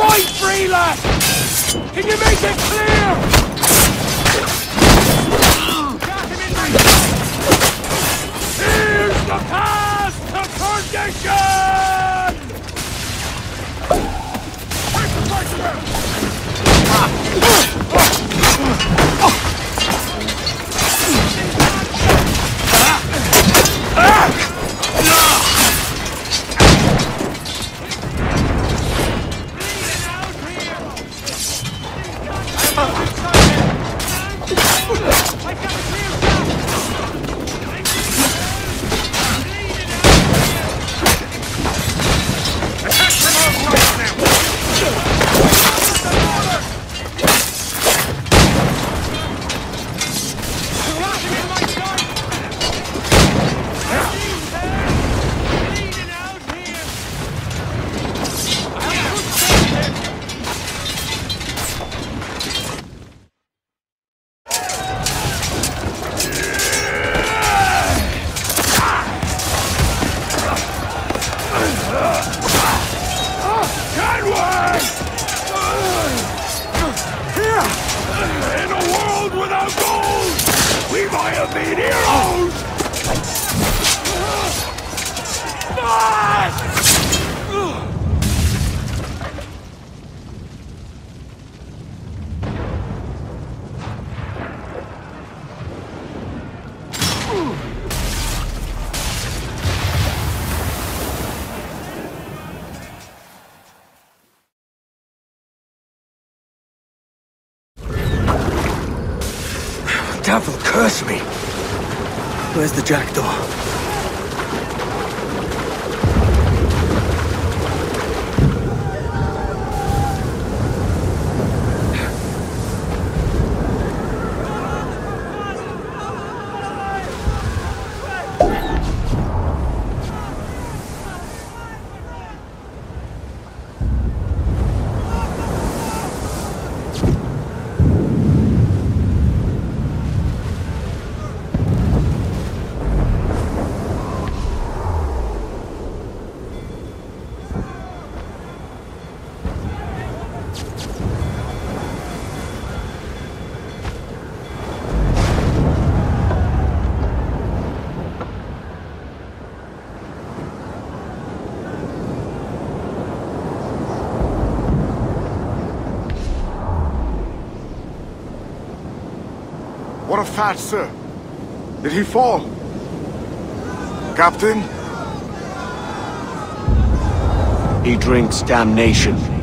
Fight free, lad? Can you make it clear? Him! Here's the path to perdition! Break the we might Devil curse me! Where's the jackdaw? What a Fat, sir? Did he fall? Captain? He drinks damnation.